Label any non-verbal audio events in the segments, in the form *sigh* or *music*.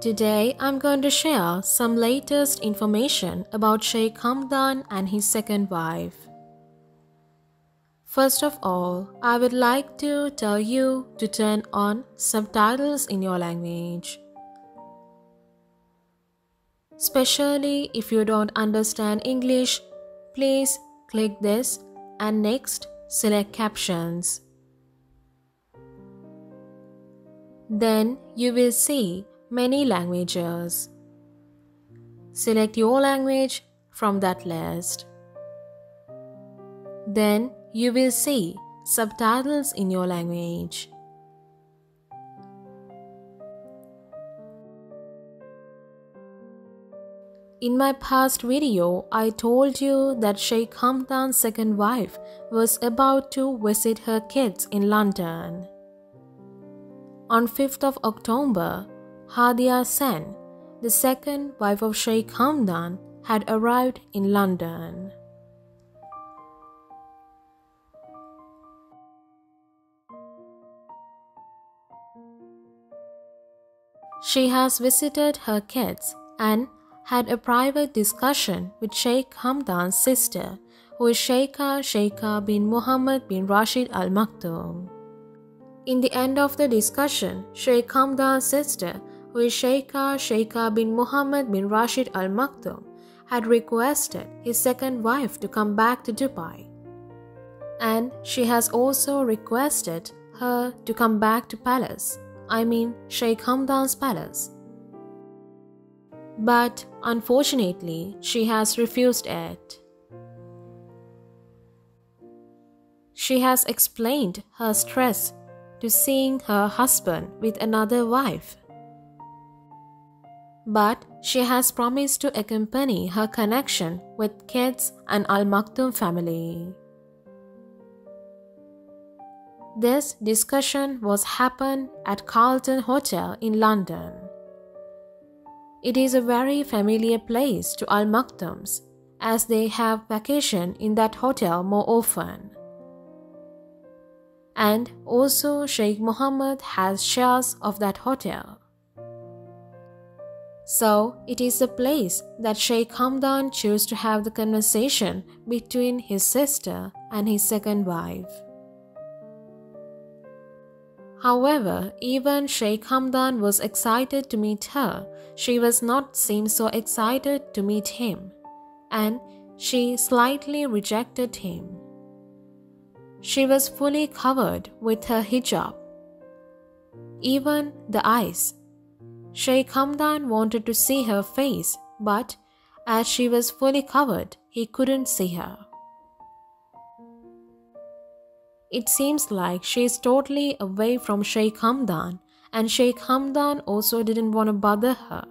Today I'm going to share some latest information about Sheikh Hamdan and his second wife. First of all, I would like to tell you to turn on subtitles in your language. Especially if you don't understand English, please click this and next select captions. Then you will see many languages. Select your language from that list. Then you will see subtitles in your language. In my past video, I told you that Sheikh Hamdan's second wife was about to visit her kids in London. On 5th of October, Hadia Sen, the second wife of Sheikh Hamdan, had arrived in London. She has visited her kids and had a private discussion with Sheikh Hamdan's sister, who is Sheikha Sheikha bin Muhammad bin Rashid Al Maktoum. In the end of the discussion, Sheikh Hamdan's sister, who is Sheikha Sheikha bin Muhammad bin Rashid Al Maktoum, had requested his second wife to come back to Dubai. And she has also requested her to come back to palace, I mean Sheikh Hamdan's palace. But unfortunately, she has refused it. She has explained her stress to seeing her husband with another wife. But she has promised to accompany her connection with kids and Al Maktoum family. This discussion was happened at Carlton Hotel in London. It is a very familiar place to Al Maktoums as they have vacation in that hotel more often. And also Sheikh Mohammed has shares of that hotel. So it is the place that Sheikh Hamdan chose to have the conversation between his sister and his second wife. However, even Sheikh Hamdan was excited to meet her. She was not seem so excited to meet him, and she slightly rejected him. She was fully covered with her hijab. Even the eyes. Sheikh Hamdan wanted to see her face, but as she was fully covered, he couldn't see her. It seems like she is totally away from Sheikh Hamdan, and Sheikh Hamdan also didn't want to bother her.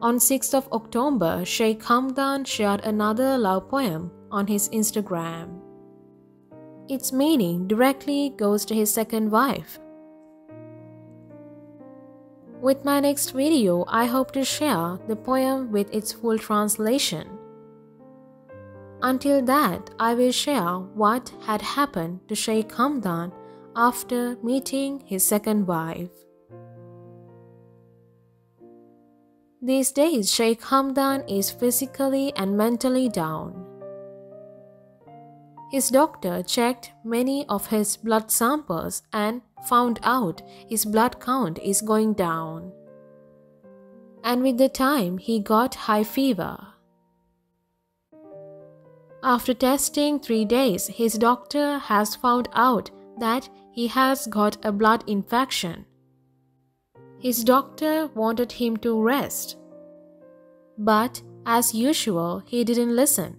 On 6th of October, Sheikh Hamdan shared another love poem on his Instagram. Its meaning directly goes to his second wife. With my next video, I hope to share the poem with its full translation. Until that, I will share what had happened to Sheikh Hamdan after meeting his second wife. These days, Sheikh Hamdan is physically and mentally down. His doctor checked many of his blood samples and found out his blood count is going down. And with the time, he got high fever. After testing three days, his doctor has found out that he has got a blood infection. His doctor wanted him to rest. But as usual, he didn't listen.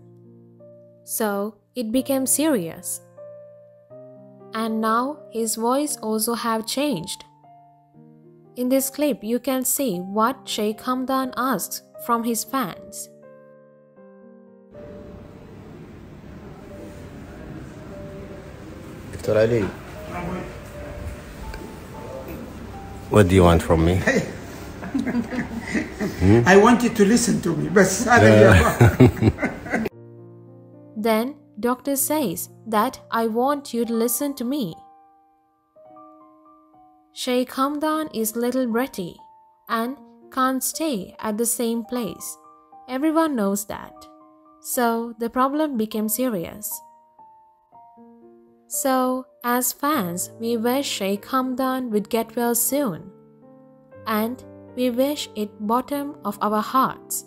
So it became serious and now his voice also have changed. In this clip, you can see what Sheikh Hamdan asks from his fans. Dr. Ali, what do you want from me? hmm? *laughs* I want you to listen to me, but uh. *laughs* then doctor says that I want you to listen to me. Sheikh Hamdan is little bratty and can't stay at the same place. Everyone knows that. So the problem became serious. So, as fans, we wish Sheikh Hamdan would get well soon. And we wish it bottom of our hearts.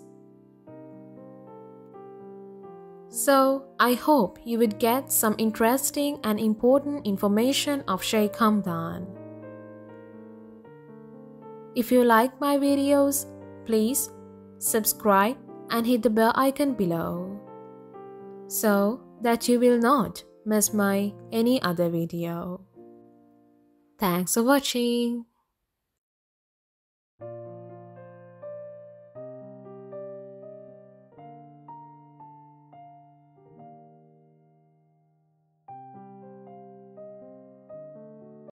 So, I hope you would get some interesting and important information of Sheikh Hamdan. If you like my videos, please subscribe and hit the bell icon below so that you will not miss my any other video. Thanks for watching.